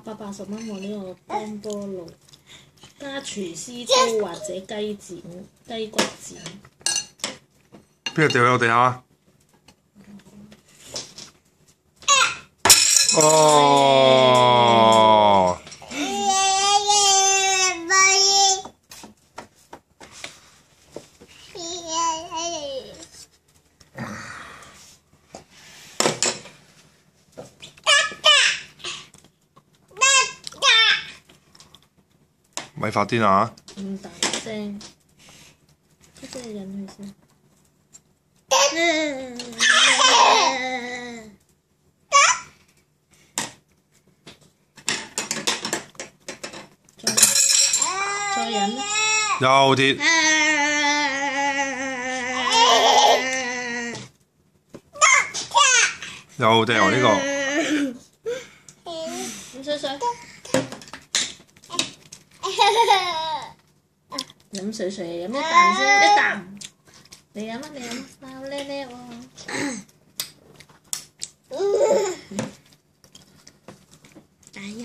百八十蚊喎呢個干波爐，加廚師刀或者雞剪雞骨剪。邊個掉咗我地下啊？哦，咪發癲啊！唔大聲，即係引佢先。再再引啦，又跌，又掉呢個，飲水水，飲水水，飲一啖先，一啖。你飲啊，你飲，爆叻叻喎！哎呀！